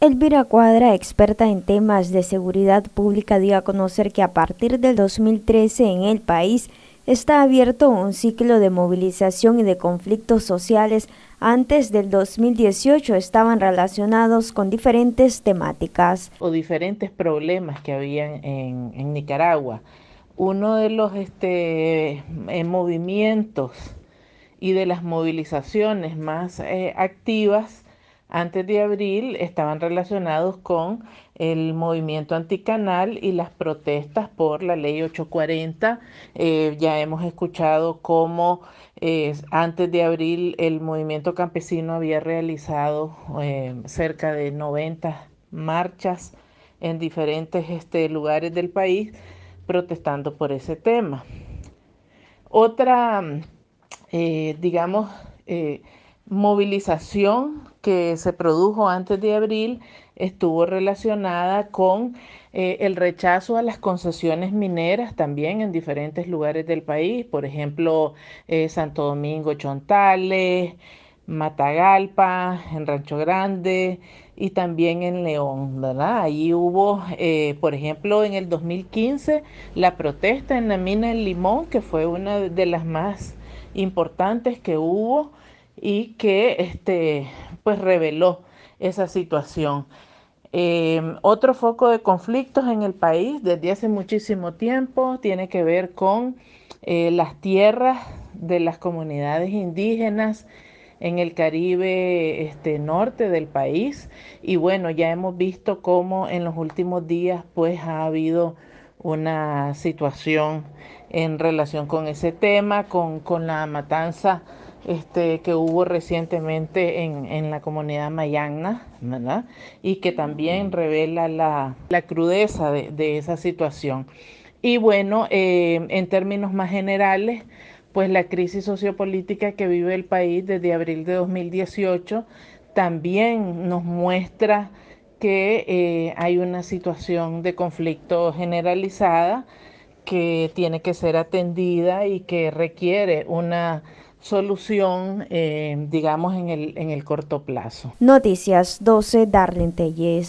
Elvira Cuadra, experta en temas de seguridad pública, dio a conocer que a partir del 2013 en el país está abierto un ciclo de movilización y de conflictos sociales. Antes del 2018 estaban relacionados con diferentes temáticas. O diferentes problemas que habían en, Nicaragua. Uno de los este, eh, movimientos y de las movilizaciones más eh, activas antes de abril estaban relacionados con el movimiento anticanal y las protestas por la ley 840. Eh, ya hemos escuchado cómo eh, antes de abril el movimiento campesino había realizado eh, cerca de 90 marchas en diferentes este, lugares del país protestando por ese tema. Otra, digamos, movilización que se produjo antes de abril estuvo relacionada con eh, el rechazo a las concesiones mineras también en diferentes lugares del país, por ejemplo, eh, Santo Domingo, Chontales, Matagalpa, en Rancho Grande y también en León, ¿verdad? Ahí hubo, eh, por ejemplo, en el 2015 la protesta en la mina del Limón, que fue una de las más importantes que hubo y que este, pues reveló esa situación. Em, otro foco de conflictos en el país desde hace muchísimo tiempo tiene que ver con eh, las tierras de las comunidades indígenas en el Caribe este, norte del país. Y bueno, ya hemos visto cómo en los últimos días pues ha habido una situación en relación con ese tema, con, con la matanza este, que hubo recientemente en, la comunidad mayagna, ¿verdad? Y que también revela la, crudeza de, esa situación. Y bueno, eh, en términos más generales, pues la crisis sociopolítica que vive el país desde abril de 2018 también nos muestra que eh, hay una situación de conflicto generalizada que tiene que ser atendida y que requiere una solución, eh, digamos, en el, en el corto plazo. Noticias 12, Darlene Telles.